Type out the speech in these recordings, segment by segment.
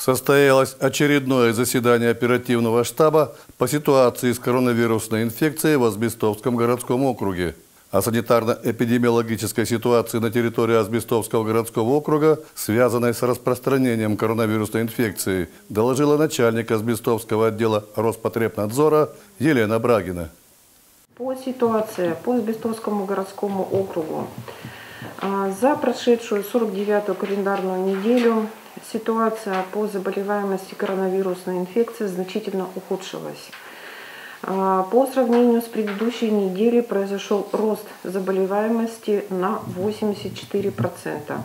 Состоялось очередное заседание оперативного штаба по ситуации с коронавирусной инфекцией в Азбестовском городском округе. О санитарно-эпидемиологической ситуации на территории Азбестовского городского округа, связанной с распространением коронавирусной инфекции, доложила начальник Азбестовского отдела Роспотребнадзора Елена Брагина. По ситуации по Азбестовскому городскому округу а, за прошедшую 49-ю календарную неделю ситуация по заболеваемости коронавирусной инфекцией значительно ухудшилась. А, по сравнению с предыдущей неделей произошел рост заболеваемости на 84%.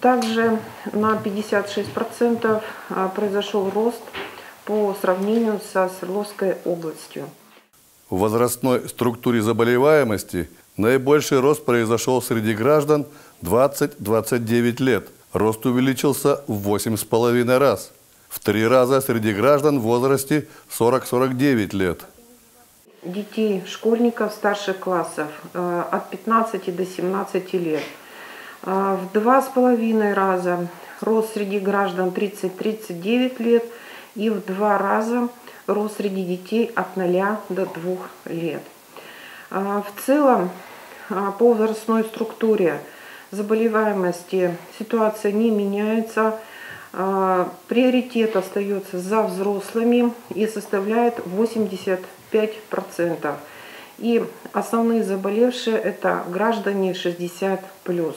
Также на 56% а, произошел рост по сравнению со Свердловской областью. В возрастной структуре заболеваемости наибольший рост произошел среди граждан 20-29 лет – рост увеличился в 8,5 раз. В три раза среди граждан в возрасте 40-49 лет. Детей, школьников старших классов э, от 15 до 17 лет. Э, в два с половиной раза рост среди граждан 30-39 лет и в два раза рост среди детей от 0 до 2 лет. Э, в целом по возрастной структуре заболеваемости ситуация не меняется. А, приоритет остается за взрослыми и составляет 85%. И основные заболевшие это граждане 60+.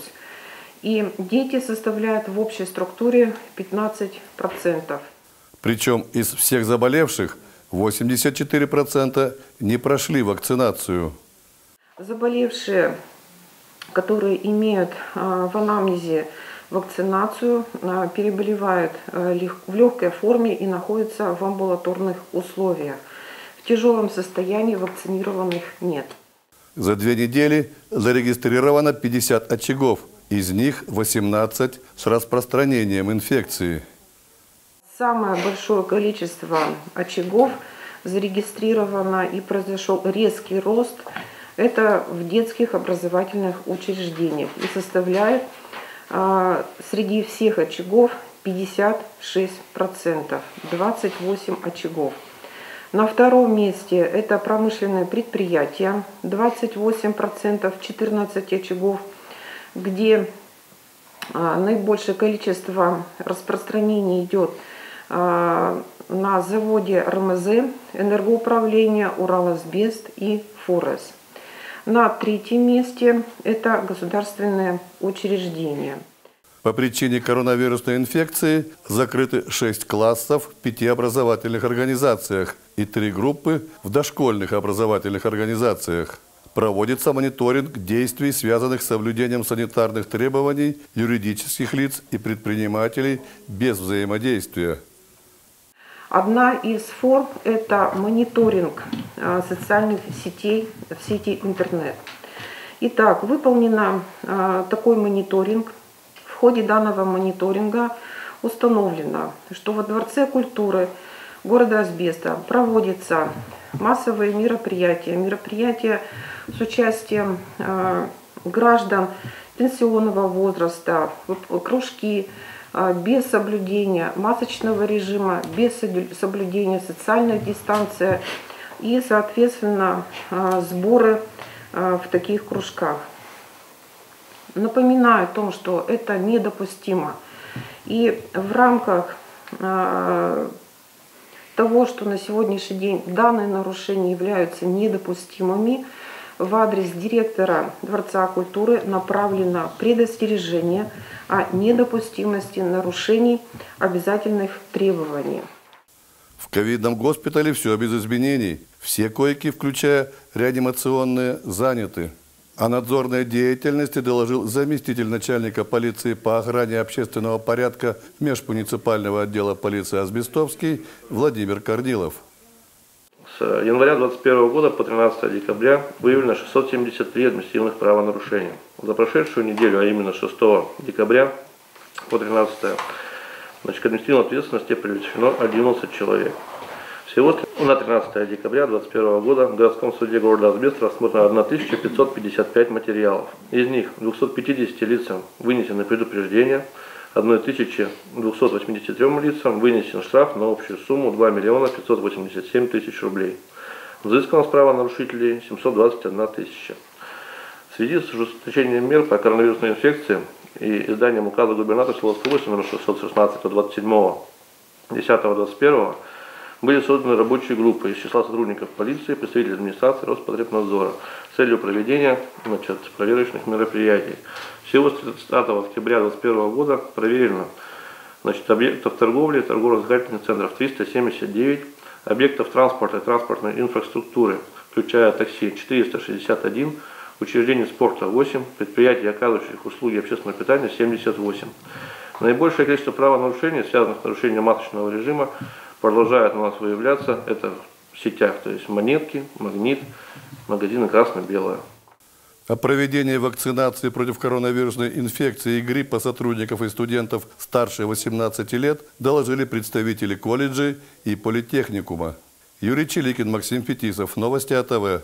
И дети составляют в общей структуре 15%. Причем из всех заболевших 84% не прошли вакцинацию. Заболевшие которые имеют а, в анамнезе вакцинацию, а, переболевают а, в легкой форме и находятся в амбулаторных условиях. В тяжелом состоянии вакцинированных нет. За две недели зарегистрировано 50 очагов, из них 18 с распространением инфекции. Самое большое количество очагов зарегистрировано и произошел резкий рост – это в детских образовательных учреждениях и составляет а, среди всех очагов 56%, 28 очагов. На втором месте это промышленные предприятия, 28%, 14 очагов, где а, наибольшее количество распространения идет а, на заводе РМЗ, энергоуправление, Ураласбест и Форес. На третьем месте это государственное учреждение. По причине коронавирусной инфекции закрыты 6 классов в пяти образовательных организациях и три группы в дошкольных образовательных организациях. Проводится мониторинг действий, связанных с соблюдением санитарных требований юридических лиц и предпринимателей без взаимодействия. Одна из форм – это мониторинг а, социальных сетей в сети интернет. Итак, выполнен а, такой мониторинг. В ходе данного мониторинга установлено, что во Дворце культуры города Асбеста проводятся массовые мероприятия, мероприятия с участием а, граждан пенсионного возраста, кружки, без соблюдения масочного режима, без соблюдения социальной дистанции и, соответственно, а, сборы а, в таких кружках. Напоминаю о том, что это недопустимо. И в рамках того, что на сегодняшний день данные нарушения являются недопустимыми, в адрес директора Дворца культуры направлено предостережение о недопустимости нарушений обязательных требований. В ковидном госпитале все без изменений. Все койки, включая реанимационные, заняты. О надзорной деятельности доложил заместитель начальника полиции по охране общественного порядка межмуниципального отдела полиции Азбестовский Владимир Корнилов. С января 2021 года по 13 декабря выявлено 673 административных правонарушения. За прошедшую неделю, а именно 6 декабря по 13 значит, к административной ответственности привлечено 11 человек. Всего на 13 декабря 2021 года в городском суде города Азбест рассмотрено 1555 материалов. Из них 250 лицам вынесены предупреждения, 1283 лицам вынесен штраф на общую сумму 2 миллиона 587 тысяч рублей. Взыскано с права нарушителей 721 тысяча. В связи с ужесточением мер по коронавирусной инфекции и изданием указа губернатора Свердловской области номер 616 27 10-21 были созданы рабочие группы из числа сотрудников полиции, представителей администрации Роспотребнадзора целью проведения значит, проверочных мероприятий. Всего с 30 октября 2021 года проверено значит, объектов торговли, торгово-развлекательных центров 379, объектов транспорта и транспортной инфраструктуры, включая такси 461, учреждений спорта 8, предприятий, оказывающих услуги общественного питания 78. Наибольшее количество правонарушений, связанных с нарушением масочного режима, продолжает у нас выявляться. Это сетях, то есть монетки, магнит, магазины красно-белое. О проведении вакцинации против коронавирусной инфекции и гриппа сотрудников и студентов старше 18 лет доложили представители колледжей и политехникума. Юрий Челикин, Максим Фетисов. Новости АТВ.